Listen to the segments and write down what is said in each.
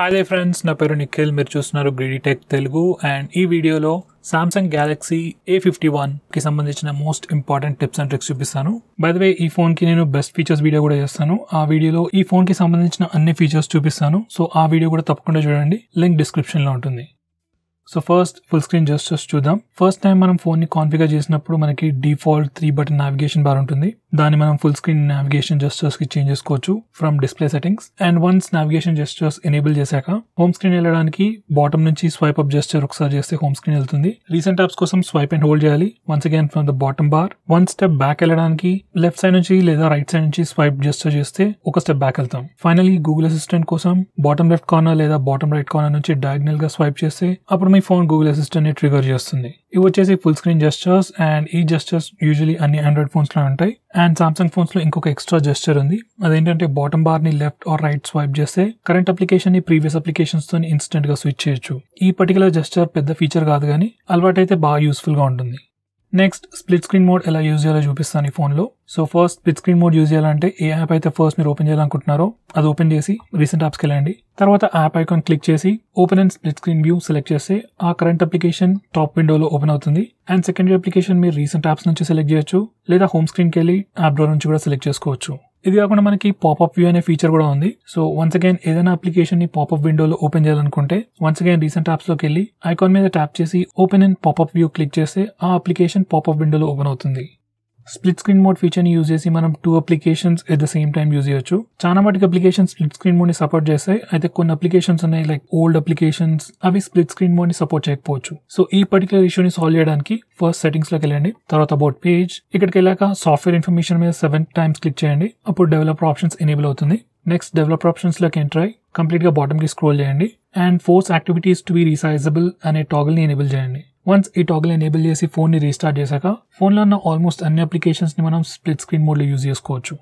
Hi they friends నా పేరు నిఖిల్. మీరు చూస్తున్నారు గ్రీడీ టెక్ తెలుగు అండ్ ఈ వీడియోలో సామ్సంగ్ గ్యాలక్సీ ఏ ఫిఫ్టీ వన్కి సంబంధించిన most important tips and tricks చూపిస్తాను. బై ద వే ఈ ఫోన్కి నేను బెస్ట్ ఫీచర్స్ వీడియో కూడా చేస్తాను. ఆ వీడియోలో ఈ ఫోన్కి సంబంధించిన అన్ని ఫీచర్స్ చూపిస్తాను. సో ఆ వీడియో కూడా తప్పకుండా చూడండి. లింక్ డిస్క్రిప్షన్లో ఉంటుంది. So first full screen gestures చూద్దాం. ఫస్ట్ టైం మనం ఫోన్ని కాన్ఫిగర్ చేసినప్పుడు మనకి default three button navigation bar ఉంటుంది. దాన్ని మనం ఫుల్ స్క్రీన్ నావిగేషన్ జస్టర్స్కి చేంజ్ చేసుకోవచ్చు from display settings and once navigation gestures enable చేశాక హోమ్ స్క్రీన్ వెళ్ళడానికి బాటమ్ నుంచి స్వైప్ అప్ జస్టర్ ఒకసారి చేస్తే హోమ్ స్క్రీన్ వెళ్తుంది. రీసెంట్ యాప్స్ కోసం స్వైప్ అండ్ హోల్డ్ చేయాలి. Once again from the bottom bar one step back వెళ్ళడానికి లెఫ్ట్ సైడ్ నుంచి లేదా రైట్ సైడ్ నుంచి స్వైప్ జస్టర్ చేస్తే ఒక స్టెప్ బ్యాక్ వెళ్తాం. ఫైనలీ గూగుల్ అసిస్టెంట్ కోసం బాటమ్ లెఫ్ట్ కార్నర్ లేదా బాటమ్ రైట్ కార్నర్ నుంచి డయాగ్నల్గా స్వైప్ చేస్తే అప్పుడు మీ ఫోన్ గూగుల్ అసిస్టెంట్ని ట్రిగర్ చేస్తుంది. ఇవి వచ్చేసి ఫుల్ స్క్రీన్ జస్టర్స్ అండ్ ఈ జస్టర్స్ యూజువలీ అన్ని ఆండ్రాయిడ్ ఫోన్స్లో ఉంటాయి. అండ్ సామ్సంగ్ ఫోన్స్లో ఇంకొక ఎక్స్ట్రా జస్టర్ ఉంది. అదేంటంటే బాటమ్ బార్ని లెఫ్ట్ ఆర్ రైట్ స్వైప్ చేస్తే కరెంట్ అప్లికేషన్ని ప్రీవియస్ అప్లికేషన్స్తో ఇన్స్టెంట్గా స్విచ్ చేయొచ్చు. ఈ పర్టికులర్ జస్టర్ పెద్ద ఫీచర్ కాదు కానీ అలవాటైతే బాగా యూస్ఫుల్గా ఉంటుంది. నెక్స్ట్ స్ప్లిట్ స్క్రీన్ మోడ్ ఎలా యూజ్ చేయాలో చూపిస్తాను ఈ ఫోన్లో so first split screen mode use చేయాలంటే ఏ యాప్ అయితే ఫస్ట్ మీరు ఓపెన్ చేయాలనుకుంటున్నారో అది ఓపెన్ చేసి రీసెంట్ యాప్స్కి వెళ్ళండి. తర్వాత యాప్ ఐకాన్ క్లిక్ చేసి open and split screen view select చేస్తే ఆ కరెంట్ అప్లికేషన్ టాప్ విండోలో ఓపెన్ అవుతుంది. అండ్ సెకండరీ అప్లికేషన్ మీరు రీసెంట్ యాప్స్ నుంచి సెలెక్ట్ చేయొచ్చు లేదా హోమ్ స్క్రీన్కి వెళ్ళి యాప్ డోర్ నుంచి కూడా సెలెక్ట్ చేసుకోవచ్చు. ఇది కాకుండా మనకి పాపప్ వ్యూ అనే ఫీచర్ కూడా ఉంది. సో వన్స్ అగైన్ ఏదైనా అప్లికేషన్ని పాపప్ విండోలో ఓపెన్ చేయాలనుకుంటే వన్స్ అగైన్ రీసెంట్ యాప్స్లోకి వెళ్ళి ఐకాన్ మీద ట్యాప్ చేసి open and popup view click చేస్తే ఆ అప్లికేషన్ పాపప్ విండోలో ఓపెన్ అవుతుంది. స్ప్లిట్ స్క్రీన్ మోడ్ ఫీచర్ని యూజ్ చేసి మనం two applications at the same time use చేయొచ్చు. చాలా మటుకు అప్లికేషన్స్ స్ప్లిట్ స్క్రీన్ మోడ్ని సపోర్ట్ చేస్తాయి. అయితే కొన్ని అప్లికేషన్స్ ఉన్నాయి లైక్ ఓల్డ్ అప్లికేషన్స్ అవి స్ప్లిట్ స్క్రీన్ మోడ్ని సపోర్ట్ చేయకపోవచ్చు. సో ఈ పర్టికులర్ ఇష్యూని సాల్వ్ చేయడానికి ఫస్ట్ సెటింగ్స్లోకి వెళ్ళండి. తర్వాత అబౌట్ పేజ్ ఇక్కడికి వెళ్ళాక సాఫ్ట్వేర్ ఇన్ఫర్మేషన్ మీద సెవెన్ టైమ్స్ క్లిక్ చేయండి. అప్పుడు డెవలపర్ ఆప్షన్స్ ఎనేబుల్ అవుతుంది. నెక్స్ట్ డెవలపర్ ఆప్షన్స్లోకి ఎంటర్ అయ్యి కంప్లీట్గా బాటమ్కి స్క్రోల్ చేయండి. And force activities to be resizable అనే టాగల్ని ఎనేబుల్ చేయండి. వన్స్ ఈ టాగిల్ ఎనేబుల్ చేసి ఫోన్ని రీస్టార్ట్ చేశాక ఫోన్లో ఉన్న ఆల్మోస్ట్ అన్ని అప్లికేషన్స్ని మనం స్ప్లిట్ స్క్రీన్ మోడ్లో యూజ్ చేసుకోవచ్చు.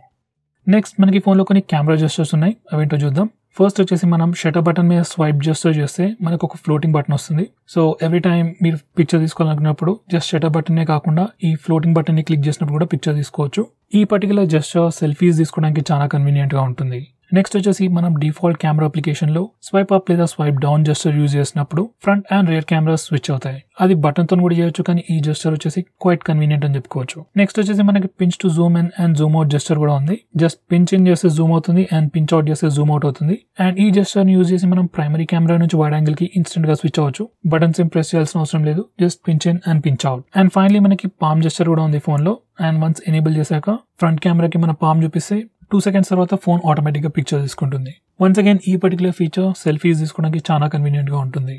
నెక్స్ట్ మనకి ఫోన్లో కొన్ని కెమెరా జస్టర్స్ ఉన్నాయి. అవేంటో చూద్దాం. ఫస్ట్ వచ్చేసి మనం షటర్ బటన్ మీద స్వైప్ జెస్టర్ చేస్తే మనకు ఒక ఫ్లోటింగ్ బటన్ వస్తుంది. సో ఎవ్రీ టైం మీరు పిక్చర్ తీసుకోవాలనుకున్నప్పుడు జస్ట్ షటర్ బటన్నే కాకుండా ఈ ఫ్లోటింగ్ బటన్ని క్లిక్ చేసినప్పుడు కూడా పిక్చర్ తీసుకోవచ్చు. ఈ పర్టికులర్ జస్టర్ సెల్ఫీస్ తీసుకోవడానికి చాలా కన్వీనియంట్గా ఉంటుంది. నెక్స్ట్ వచ్చేసి మనం డిఫాల్ట్ కెమెరా అప్లికేషన్లో స్వైప్ అప్ లేదా స్వైప్ డౌన్ జస్టర్ యూజ్ చేసినప్పుడు front and rear cameras switch అవుతాయి. అది బటన్తో కూడా చేయొచ్చు కానీ ఈ జస్టర్ వచ్చేసి క్వైట్ కన్వీనియంట్ అని చెప్పుకోవచ్చు. నెక్స్ట్ వచ్చేసి మనకి pinch to zoom in and zoom out gesture కూడా ఉంది. జస్ట్ పించ్ ఇన్ చేస్తే జూమ్ అవుతుంది అండ్ పించ్ అవుట్ చేస్తే జూమ్ అవుట్ అవుతుంది. అండ్ ఈ జస్టర్ యూజ్ చేసి మనం ప్రైమరీ కెమెరా నుంచి వైడ్ యాంగిల్కి ఇన్స్టెంట్గా స్విచ్ అవ్వచ్చు. బటన్స్ ఏం ప్రెస్ చేయాల్సిన అవసరం లేదు. Just pinch in and pinch out and finally మనకి పామ్ జస్టర్ కూడా ఉంది ఫోన్లో. అండ్ వన్స్ ఎనేబుల్ చేశాక ఫ్రంట్ కెమెరాకి మన పామ్ చూపిస్తే టూ సెకండ్స్ తర్వాత ఫోన్ ఆటోమేటిక్గా పిక్చర్ తీసుకుంటుంది. వన్స్ అగైన్ ఈ పర్టికులర్ ఫీచర్ సెల్ఫీస్ తీసుకోవడానికి చాలా కన్వీనియంట్గా ఉంటుంది.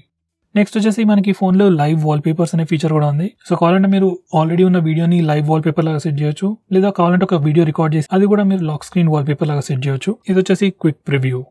నెక్స్ట్ వచ్చేసి మనకి ఫోన్లో లైవ్ వాల్ పేపర్స్ అనే ఫీచర్ కూడా ఉంది. సో కావాలంటే మీరు ఆల్రెడీ ఉన్న వీడియోని లైవ్ వాల్ పేపర్ లాగా సెట్ చేయొచ్చు. లేదా కావాలంటే ఒక వీడియో రికార్డ్ చేసి అది కూడా మీరు లాక్ స్క్రీన్ వాల్ పేపర్ లాగా సెట్ చేయొచ్చు. ఇది వచ్చేసి క్విక్ ప్రివ్యూ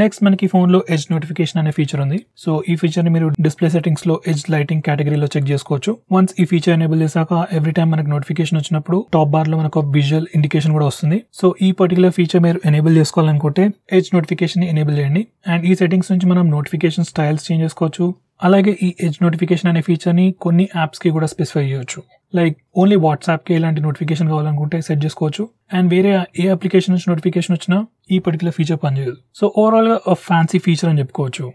నెక్స్ట్ మనకి ఫోన్లో ఎడ్జ్ నోటిఫికేషన్ అనే ఫీచర్ ఉంది. సో ఈ ఫీచర్ని మీరు డిస్ప్లే సెటింగ్స్లో ఎడ్జ్ లైటింగ్ కేటగిరీలో చెక్ చేసుకోవచ్చు. వన్స్ ఈ ఫీచర్ ఎనేబుల్ చేశాక ఎవ్రీ టైం మనకు నోటిఫికేషన్ వచ్చినప్పుడు టాప్ బార్లో మనకు విజువల్ ఇండికేషన్ కూడా వస్తుంది. సో ఈ పర్టికులర్ ఫీచర్ మీరు ఎనేబుల్ చేసుకోవాలనుకుంటే ఎడ్జ్ నోటిఫికేషన్ని ఎనేబుల్ చేయండి. అండ్ ఈ సెట్టింగ్స్ నుంచి మనం నోటిఫికేషన్ స్టైల్స్ చేంజ్ చేసుకోవచ్చు. అలాగే ఈ ఎడ్జ్ నోటిఫికేషన్ అనే ఫీచర్ని కొన్ని యాప్స్కి కూడా స్పెసిఫై చేయొచ్చు. లైక్ ఓన్లీ వాట్సాప్కి ఎలాంటి నోటిఫికేషన్ కావాలనుకుంటే సెట్ చేసుకోవచ్చు. అండ్ వేరే ఏ అప్లికేషన్ నుంచి నోటిఫికేషన్ వచ్చినా ఈ పర్టికులర్ ఫీచర్ పనిచేయదు. సో ఓవరాల్గా ఫ్యాన్సీ ఫీచర్ అని చెప్పుకోవచ్చు.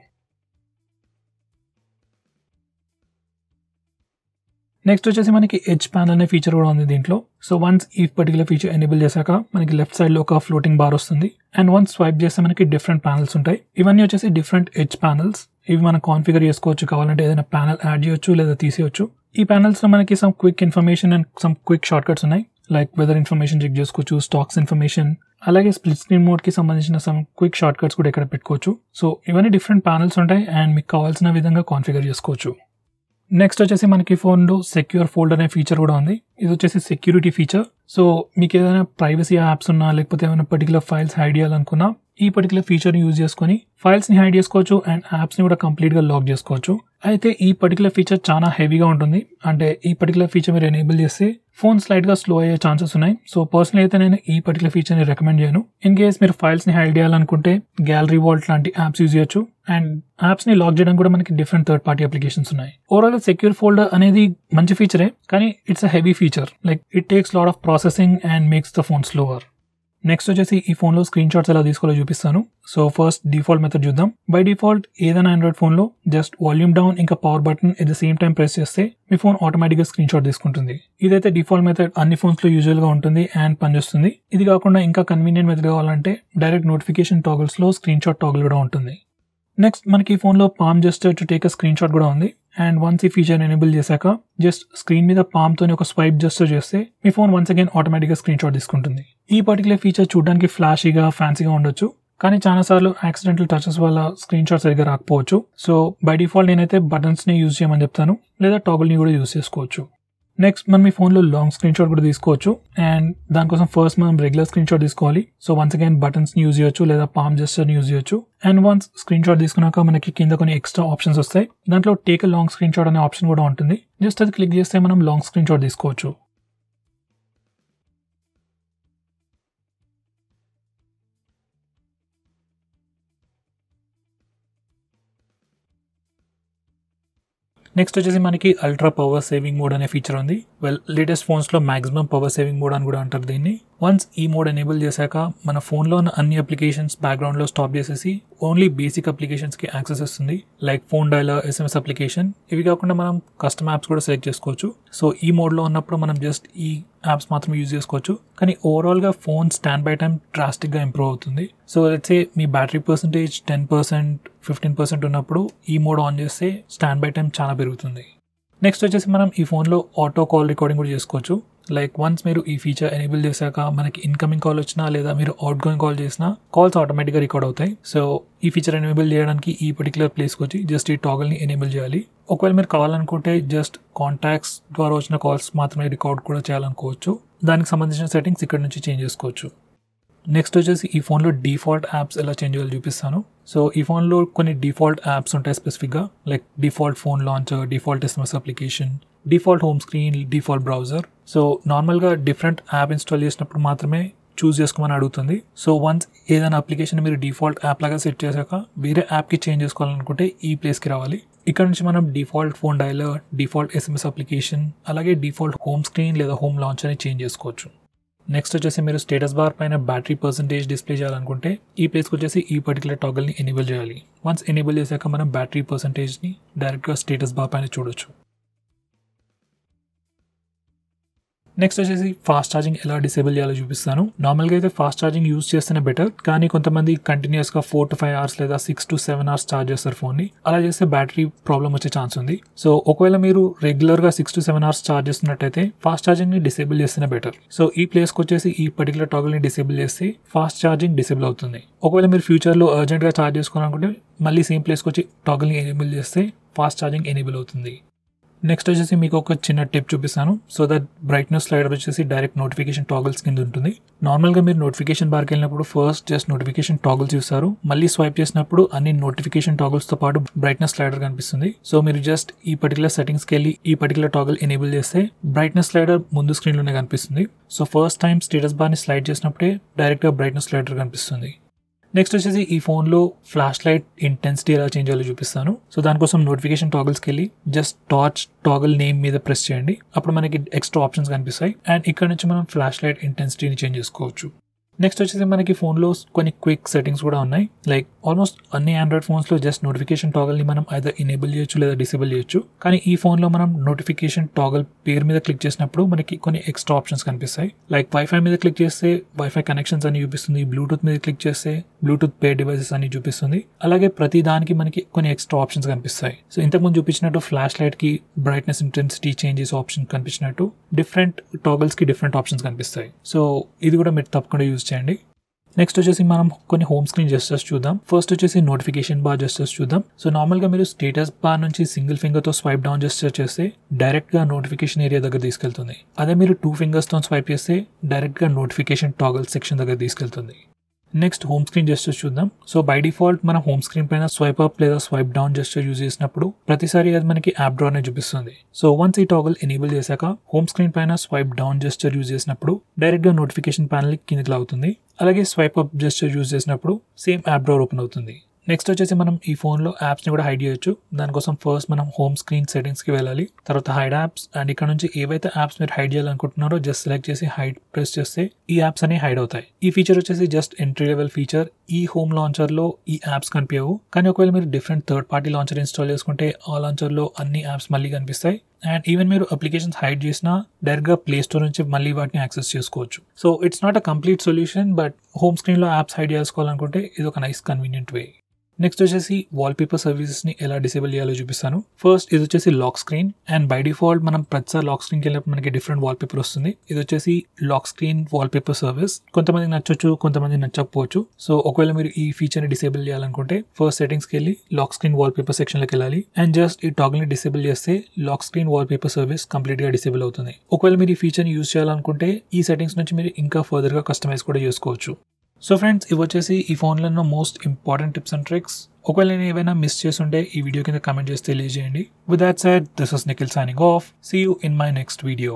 నెక్స్ట్ వచ్చేసి మనకి హెచ్ ప్యానల్ అనే ఫీచర్ కూడా ఉంది దీంట్లో. సో వన్స్ ఈ పర్టికులర్ ఫీచర్ ఎనేబుల్ చేశాక మనకి లెఫ్ట్ సైడ్లో ఒక ఫ్లోటింగ్ బార్ వస్తుంది. అండ్ వన్స్ స్వైప్ చేస్తే మనకి డిఫరెంట్ ప్యానల్స్ ఉంటాయి. ఇవన్నీ వచ్చేసి డిఫరెంట్ హెచ్ ప్యానల్స్ ఇవి మనం కాన్ఫిగర్ చేసుకోవచ్చు. కావాలంటే ఏదైనా ప్యానల్ యాడ్ చేయొచ్చు లేదా తీసేయచ్చు. ఈ ప్యానల్స్లో మనకి some quick information and some quick shortcuts ఉన్నాయి. లైక్ వెదర్ ఇన్ఫర్మేషన్ చెక్ చేసుకోవచ్చు స్టాక్స్ ఇన్ఫర్మేషన్ అలాగే స్ప్లిట్ స్క్రీన్ మోడ్కి సంబంధించిన సమ్ క్విక్ షార్ట్ కట్స్ కూడా ఇక్కడ పెట్టుకోవచ్చు. సో ఇవన్నీ డిఫరెంట్ ప్యానల్స్ ఉంటాయి అండ్ మీకు కావాల్సిన విధంగా కాన్ఫిగర్ చేసుకోవచ్చు. నెక్స్ట్ వచ్చేసి మనకి ఫోన్లో సెక్యూర్ ఫోల్డర్ అనే ఫీచర్ కూడా ఉంది. ఇది వచ్చేసి సెక్యూరిటీ ఫీచర్ సో మీకు ఏదైనా ప్రైవసీ యాప్స్ ఉన్నా లేకపోతే ఏమైనా పర్టికులర్ ఫైల్స్ హైడ్ చేయాలనుకున్నా ఈ పర్టికులర్ ఫీచర్ యూజ్ చేసుకొని ఫైల్స్ని హైడ్ చేసుకోవచ్చు అండ్ యాప్స్ని కూడా కంప్లీట్గా లాక్ చేసుకోవచ్చు. అయితే ఈ పర్టికులర్ ఫీచర్ చాలా హెవీగా ఉంటుంది. అంటే ఈ పర్టికులర్ ఫీచర్ మీరు ఎనేబుల్ చేస్తే ఫోన్ స్లైడ్గా స్లో అయ్యే ఛాన్సెస్ ఉన్నాయి. సో పర్సనల్ అయితే నేను ఈ పర్టికులర్ ఫీచర్ని రికమెండ్ చేయను. ఇన్ కేస్ మీరు ఫైల్స్ని హైడ్ చేయాలనుకుంటే గ్యాలరీ వాల్ట్ లాంటి యాప్స్ యూజ్ చేయొచ్చు. అండ్ యాప్స్ని లాక్ చేయడం కూడా మనకి డిఫరెంట్ థర్డ్ పార్టీ అప్లికేషన్స్ ఉన్నాయి. ఓవరాల్ సెక్యూర్ ఫోల్డర్ అనేది మంచి ఫీచరే కానీ it's a heavy feature like it takes lot of processing and makes the phone slower next వచ్చేసి ఈ ఫోన్లో స్క్రీన్ షాట్స్ ఎలా తీసుకోవాలో చూపిస్తాను. సో ఫస్ట్ డిఫాల్ట్ మెథడ్ చూద్దాం. బై డిఫాల్ట్ ఏదైనా ఆండ్రాయిడ్ ఫోన్లో జస్ట్ వాల్యూమ్ డౌన్ ఇంకా power button at the same time press చేస్తే మీ ఫోన్ ఆటోమేటిక్గా స్క్రీన్ షాట్ తీసుకుంటుంది. ఇదైతే డిఫాల్ట్ మెథడ్ అన్ని ఫోన్స్లో యూజువల్గా ఉంటుంది అండ్ పనిచేస్తుంది. ఇది కాకుండా ఇంకా కన్వీనియంట్ మెథడ్ కావాలంటే డైరెక్ట్ నోటిఫికేషన్ టాగిల్స్లో స్క్రీన్ షాట్ టాగిల్ కూడా ఉంటుంది. నెక్స్ట్ మనకి ఈ ఫోన్లో palm just to take a screenshot కూడా ఉంది. అండ్ వన్స్ ఈ ఫీచర్ ఎనేబుల్ చేశాక జస్ట్ స్క్రీన్ మీద పామ్ తోని ఒక స్వైప్ జస్ట్ చేస్తే మీ ఫోన్ వన్స్ అగైన్ ఆటోమేటిక్గా స్క్రీన్ షాట్ తీసుకుంటుంది. ఈ పర్టికులర్ ఫీచర్ చూడడానికి ఫ్లాషీగా ఫ్యాన్సీగా ఉండొచ్చు. కానీ చాలా సార్లు యాక్సిడెంటల్ టచెస్ వల్ల స్క్రీన్ షాట్ సరిగ్గా రాకపోవచ్చు. సో బై డిఫాల్ట్ నేనైతే బటన్స్ని యూజ్ చేయమని చెప్తాను. లేదా టాగుల్ని కూడా యూజ్ చేసుకోవచ్చు. నెక్స్ట్ మనం మీ ఫోన్లో లాంగ్ స్క్రీన్ షాట్ కూడా తీసుకోవచ్చు. అండ్ దానికోసం ఫస్ట్ మనం రెగ్యులర్ స్క్రీన్ షాట్ తీసుకోవాలి. So once again buttons use చేయొచ్చు లేదా పామ్ జెస్టర్ని యూజ్ చేయొచ్చు. అండ్ వన్స్ స్క్రీన్ షాట్ తీసుకున్నాక మనకి కింద కొన్ని ఎక్స్ట్రా ఆప్షన్స్ వస్తాయి. దాంట్లో టేక్ లాంగ్ స్క్రీన్ షాట్ అనే ఆప్షన్ కూడా ఉంటుంది. జస్ట్ అది క్లిక్ చేస్తే మనం లాంగ్ స్క్రీన్ షాట్ తీసుకోవచ్చు. నెక్స్ట్ వచ్చేసి మనకి అల్ట్రా పవర్ సేవింగ్ మోడ్ అనే ఫీచర్ ఉంది. వెల్ లేటెస్ట్ ఫోన్స్లో మాక్సిమం పవర్ సేవింగ్ మోడ్ అని కూడా అంటారు దీన్ని. వన్స్ ఈ మోడ్ ఎనేబుల్ చేశాక మన ఫోన్లో ఉన్న అన్ని అప్లికేషన్స్ బ్యాక్గ్రౌండ్లో స్టాప్ చేసేసి ఓన్లీ బేసిక్ అప్లికేషన్స్కి యాక్సెస్ ఇస్తుంది like phone dialer SMS application. ఇవి కాకుండా మనం కస్టమ్ యాప్స్ కూడా సెలెక్ట్ చేసుకోవచ్చు. సో ఈ మోడ్లో ఉన్నప్పుడు మనం జస్ట్ ఈ యాప్స్ మాత్రం యూజ్ చేసుకోవచ్చు. కానీ ఓవరాల్గా ఫోన్ స్టాండ్ బై టైం డ్రాస్టిక్గా ఇంప్రూవ్ అవుతుంది. సో లెట్సే మీ battery percentage ten percent fifteen percent ఉన్నప్పుడు ఈ మోడ్ ఆన్ చేస్తే స్టాండ్ బై టైం చాలా పెరుగుతుంది. నెక్స్ట్ వచ్చేసి మనం ఈ ఫోన్లో ఆటో కాల్ రికార్డింగ్ కూడా చేసుకోవచ్చు. లైక్ వన్స్ మీరు ఈ ఫీచర్ ఎనేబుల్ చేశాక మనకి ఇన్కమింగ్ కాల్ వచ్చినా లేదా మీరు అవుట్ గోయింగ్ కాల్ చేసినా కాల్స్ ఆటోమేటిక్గా రికార్డ్ అవుతాయి. సో ఈ ఫీచర్ ఎనేబుల్ చేయడానికి ఈ పర్టికులర్ ప్లేస్కి వచ్చి జస్ట్ ఈ టాగల్ని ఎనేబుల్ చేయాలి. ఒకవేళ మీరు కావాలనుకుంటే జస్ట్ కాంటాక్ట్స్ ద్వారా వచ్చిన కాల్స్ మాత్రమే రికార్డ్ కూడా చేయాలనుకోవచ్చు. దానికి సంబంధించిన సెట్టింగ్స్ ఇక్కడ నుంచి చేంజ్ చేసుకోవచ్చు. నెక్స్ట్ వచ్చేసి ఈ ఫోన్లో డిఫాల్ట్ యాప్స్ ఎలా చేంజ్ చేయాలో చూపిస్తాను. సో ఈ ఫోన్లో కొన్ని డిఫాల్ట్ యాప్స్ ఉంటాయి స్పెసిఫిక్గా like default phone launcher default SMS application default home screen default browser. So నార్మల్గా డిఫరెంట్ యాప్ ఇన్స్టాల్ చేసినప్పుడు మాత్రమే చూస్ చేసుకోమని అడుగుతుంది. సో వన్స్ ఏదైనా అప్లికేషన్ మీరు డిఫాల్ట్ యాప్ లాగా సెట్ చేశాక వేరే యాప్కి చేంజ్ చేసుకోవాలనుకుంటే ఈ ప్లేస్కి రావాలి. ఇక్కడ నుంచి మనం default phone dialer default SMS application అలాగే డిఫాల్ట్ హోమ్ స్క్రీన్ లేదా హోమ్ లాంచ్ అని చేంజ్ చేసుకోవచ్చు. నెక్స్ట్ వచ్చేసి మీరు స్టేటస్ బార్ పైన బ్యాటరీ పర్సంటేజ్ డిస్ప్లే చేయాలనుకుంటే ఈ ప్లేస్కి వచ్చేసి ఈ పర్టికులర్ టాగల్ని ఎనేబుల్ చేయాలి. వన్స్ ఎనేబుల్ చేశాక మనం బ్యాటరీ పర్సంటేజ్ని డైరెక్ట్గా స్టేటస్ బార్ పైన చూడొచ్చు. నెక్స్ట్ వచ్చేసి ఫాస్ట్ ఛార్జింగ్ ఎలా డిసేబుల్ చేయాలో చూపిస్తాను. నార్మల్గా అయితే ఫాస్ట్ ఛార్జింగ్ యూస్ చేస్తేనే బెటర్ కానీ కొంతమంది కంటిన్యూస్గా ఫోర్ టు ఫైవ్ అవర్స్ లేదా six to seven hours charge చేస్తారు ఫోన్ని అలా చేస్తే బ్యాటరీ ప్రాబ్లం వచ్చే ఛాన్స్ ఉంది. సో ఒకవేళ మీరు రెగ్యులర్గా six to seven hours charge చేస్తున్నట్టయితే fast ఛార్జింగ్ని డిసేబుల్ చేస్తేనే బెటర్ సో ఈ ప్లేస్కి వచ్చేసి ఈ పర్టికులర్ టాగల్ని డిసేబుల్ చేస్తే ఫాస్ట్ ఛార్జింగ్ డిసేబుల్ అవుతుంది. ఒకవేళ మీరు ఫ్యూచర్లో అర్జెంట్గా ఛార్జ్ చేసుకోవాలనుకుంటే మళ్ళీ సేమ్ ప్లేస్కి వచ్చి టాగల్ని ఎనేబుల్ చేస్తే ఫాస్ట్ ఛార్జింగ్ ఎనేబుల్ అవుతుంది. నెక్స్ట్ వచ్చేసి మీకు ఒక చిన్న టిప్ చూపిస్తాను. సో దట్ బ్రైట్నెస్ స్లైడర్ వచ్చేసి డైరెక్ట్ నోటిఫికేషన్ టాగల్స్ కింద ఉంటుంది. నార్మల్గా మీరు నోటిఫికేషన్ బార్కి వెళ్ళినప్పుడు ఫస్ట్ జస్ట్ నోటిఫికేషన్ టాగల్స్ చూస్తారు. మళ్ళీ స్వైప్ చేసినప్పుడు అన్ని నోటిఫికేషన్ టాగల్స్తో పాటు బ్రైట్నెస్ స్లైడర్ కనిపిస్తుంది. సో మీరు జస్ట్ ఈ పర్టికులర్ సెటింగ్స్కి వెళ్ళి ఈ పర్టికులర్ టాగల్ ఎనేబుల్ చేస్తే బ్రైట్నెస్ స్లైడర్ ముందు స్క్రీన్లోనే కనిపిస్తుంది. సో ఫస్ట్ టైం స్టేటస్ బార్ని స్లైడ్ చేసినప్పుడే డైరెక్ట్గా బ్రైట్నెస్ స్లైడర్ కనిపిస్తుంది. నెక్స్ట్ వచ్చేసి ఈ ఫోన్లో ఫ్లాష్ లైట్ ఇంటెన్సిటీ ఎలా చేంజ్ చేయాలో చూపిస్తాను. సో దానికోసం నోటిఫికేషన్ టాగల్స్కి వెళ్ళి జస్ట్ టార్చ్ టాగల్ నేమ్ మీద ప్రెస్ చేయండి. అప్పుడు మనకి ఎక్స్ట్రా ఆప్షన్స్ కనిపిస్తాయి. అండ్ ఇక్కడ నుంచి మనం ఫ్లాష్ లైట్ ఇంటెన్సిటీని చేంజ్ చేసుకోవచ్చు. నెక్స్ట్ వచ్చేసి మనకి ఫోన్లో కొన్ని క్విక్ సెట్టింగ్స్ కూడా ఉన్నాయి. లైక్ ఆల్మోస్ట్ అన్ని ఆండ్రాయిడ్ ఫోన్స్లో జస్ట్ నోటిఫికేషన్ టాగల్ని మనం అయితే ఎనేబుల్ చేయొచ్చు లేదా డిసేబుల్ చేయొచ్చు. కానీ ఈ ఫోన్లో మనం నోటిఫికేషన్ టాగల్ పేరు మీద క్లిక్ చేసినప్పుడు మనకి కొన్ని ఎక్స్ట్రా ఆప్షన్స్ కనిపిస్తాయి. లైక్ వైఫై మీద క్లిక్ చేస్తే వైఫై కనెక్షన్స్ అని చూపిస్తుంది. బ్లూటూత్ మీద క్లిక్ చేస్తే బ్లూటూత్ పే డివైసెస్ అని చూపిస్తుంది. అలాగే ప్రతి దానికి మనకి కొన్ని ఎక్స్ట్రా ఆప్షన్స్ కనిపిస్తాయి. సో ఇంతకుముందు చూపించినట్టు ఫ్లాష్ లైట్కి బ్రైట్నెస్ ఇంటెన్సిటీ చేంజెస్ ఆప్షన్ కనిపించినట్టు డిఫరెంట్ టాగల్స్కి డిఫరెంట్ ఆప్షన్స్ కనిపిస్తాయి. సో ఇది కూడా మీరు తప్పకుండా యూజ్ చేయండి. నెక్స్ట్ వచ్చేసి మనం కొన్ని హోమ్ స్క్రీన్ జస్టర్స్ చూద్దాం. ఫస్ట్ వచ్చేసి నోటిఫికేషన్ బార్ జస్టర్స్ చూద్దాం. సో నార్మల్గా మీరు స్టేటస్ బార్ నుంచి సింగిల్ ఫింగర్తో స్వైప్ డౌన్ జస్టర్ చేస్తే డైరెక్ట్గా నోటిఫికేషన్ ఏరియా దగ్గర తీసుకెళ్తుంది. అదే మీరు టూ ఫింగర్స్తో స్వైప్ చేస్తే డైరెక్ట్గా నోటిఫికేషన్ టాగల్ సెక్షన్ దగ్గర తీసుకెళ్తుంది. నెక్స్ట్ హోమ్ స్క్రీన్ జెస్టర్స్ చూద్దాం. సో బై డిఫాల్ట్ మనం హోమ్ స్క్రీన్ పైన స్వైప్ అప్ లేదా స్వైప్ డౌన్ జెస్టర్ యూజ్ చేసినప్పుడు ప్రతిసారి అది మనకి యాప్ డ్రా అనే చూపిస్తుంది. సో వన్స్ ఈ టాగల్ ఎనేబుల్ చేశాక హోమ్ స్క్రీన్ పైన స్వైప్ డౌన్ జెస్టర్ యూజ్ చేసినప్పుడు డైరెక్ట్గా నోటిఫికేషన్ ప్యానల్ కిందకి లాగుతుంది. అలాగే స్వైప్ అప్ జెస్టర్ యూజ్ చేసినప్పుడు సేమ్ యాప్ డ్రా ఓపెన్ అవుతుంది. నెక్స్ట్ వచ్చేసి మనం ఈ ఫోన్లో యాప్స్ని కూడా హైడ్ చేయొచ్చు. దానికోసం ఫస్ట్ మనం హోమ్ స్క్రీన్ సెట్టింగ్స్కి వెళ్ళాలి. తర్వాత హైడ్ యాప్స్ అండ్ ఇక్కడ నుంచి ఏవైతే యాప్స్ మీరు హైడ్ చేయాలనుకుంటున్నారో జస్ట్ సెలెక్ట్ చేసి హైడ్ ప్రెస్ చేస్తే ఈ యాప్స్ అనేవి హైడ్ అవుతాయి. ఈ ఫీచర్ వచ్చేసి జస్ట్ ఎంట్రీ లెవెల్ ఫీచర్. ఈ హోమ్ లాంచర్లో ఈ యాప్స్ కనిపించవు. కానీ ఒకవేళ మీరు different third party launcher install చేసుకుంటే ఆ లాంచర్లో అన్ని యాప్స్ మళ్ళీ కనిపిస్తాయి. అండ్ ఈవెన్ మీరు అప్లికేషన్స్ హైడ్ చేసినా డైరెక్ట్గా ప్లే స్టోర్ నుంచి మళ్ళీ వాటిని యాక్సెస్ చేసుకోవచ్చు. So it's not a complete solution but home స్క్రీన్లో యాప్స్ హైడ్ చేసుకోవాలనుకుంటే ఇది ఒక నైస్ కన్వీనియంట్ వే. నెక్స్ట్ వచ్చేసి వాల్పేపర్ సర్వీసెస్ని ఎలా డిసేబుల్ చేయాలో చూపిస్తాను. ఫస్ట్ ఇది వచ్చేసి lock screen and by default మనం ప్రతిసారి లాక్ స్క్రీన్కి వెళ్ళినప్పుడు మనకి డిఫరెంట్ వాల్పేపర్ వస్తుంది. ఇది వచ్చేసి లాక్ స్క్రీన్ వాల్పేపర్ సర్వీస్ కొంతమంది నచ్చొచ్చు కొంతమంది నచ్చకపోవచ్చు. సో ఒకవేళ మీరు ఈ ఫీచర్ని డిసేబుల్ చేయాలనుకుంటే ఫస్ట్ సెటింగ్స్కి వెళ్ళి లాక్ స్క్రీన్ వాల్పేపర్ సెక్షన్లోకి వెళ్ళాలి. అండ్ జస్ట్ ఈ టాగ్ని డిసేబుల్ చేస్తే లాక్ స్క్రీన్ వాల్పేపర్ సర్వీస్ కంప్లీట్గా డిసేబుల్ అవుతుంది. ఒకవేళ మీరు ఈ ఫీచర్ని యూస్ చేయాలనుకుంటే ఈ సెటింగ్స్ నుంచి మీరు ఇంకా ఫర్దర్గా కస్టమైజ్ కూడా చేసుకోవచ్చు. సో ఫ్రెండ్స్ ఇవి వచ్చేసి ఈ ఫోన్లో ఉన్న most important tips and tricks ఒకవేళ నేను ఏవైనా మిస్ చేస్తుంటే ఈ వీడియో కింద కమెంట్ చేసి తెలియజేయండి. With that said this is Nikhil signing off see you in my next video